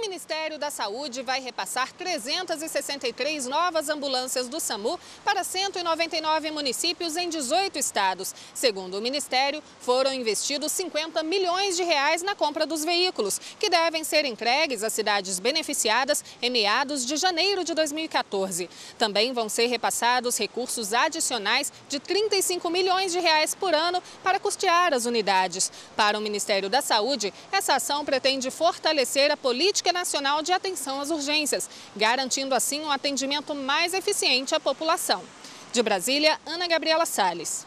Ministério da Saúde vai repassar 363 novas ambulâncias do SAMU para 199 municípios em 18 estados. Segundo o Ministério, foram investidos 50 milhões de reais na compra dos veículos, que devem ser entregues às cidades beneficiadas em meados de janeiro de 2014. Também vão ser repassados recursos adicionais de 35 milhões de reais por ano para custear as unidades. Para o Ministério da Saúde, essa ação pretende fortalecer a Nacional de Atenção às Urgências, garantindo assim um atendimento mais eficiente à população. De Brasília, Ana Gabriela Salles.